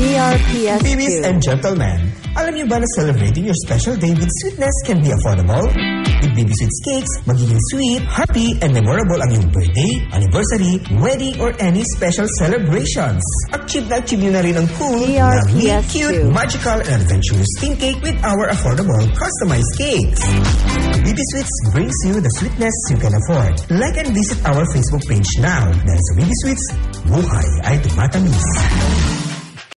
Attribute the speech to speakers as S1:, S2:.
S1: DRPS2.
S2: Ladies and gentlemen, alam niyo ba na celebrating your special day with sweetness can be affordable? With Baby Sweets cakes, magiging sweet, happy, and memorable ang iyong birthday, anniversary, wedding, or any special celebrations. Achieve na achieve niyo na rin ang cool, lovely, cute, magical, and adventurous theme cake with our affordable customized cakes. Baby Sweets brings you the sweetness you can afford. Like and visit our Facebook page now. Dahil sa Baby Sweets, buhay ay tumatamis.